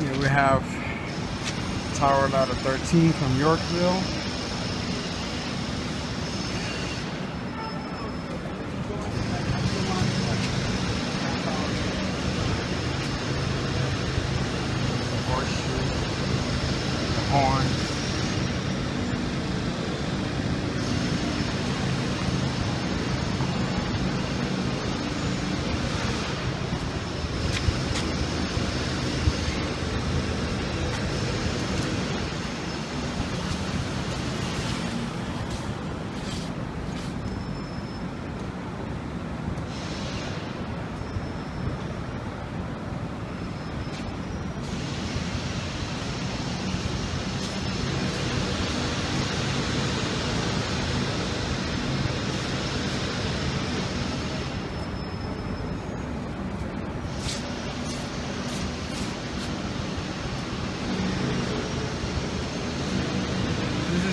we have Tower Ladder 13 from Yorkville.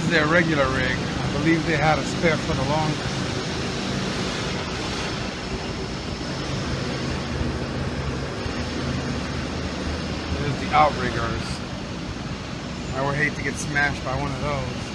Is their regular rig. I believe they had a spare for the longer. There's the outriggers. I would hate to get smashed by one of those.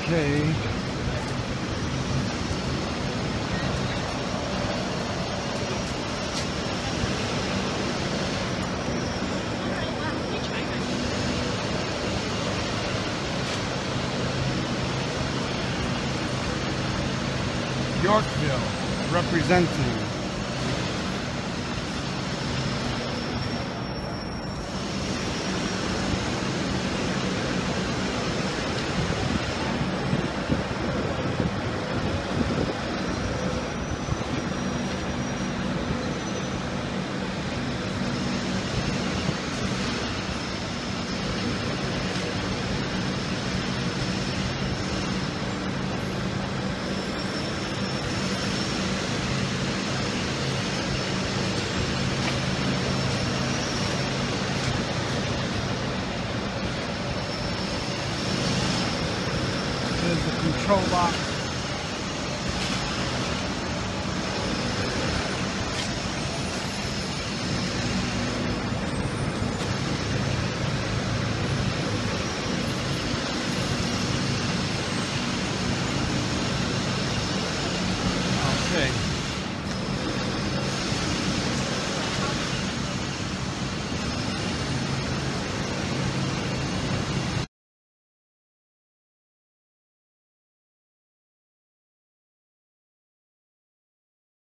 Okay. Yorkville representing. There's the control box.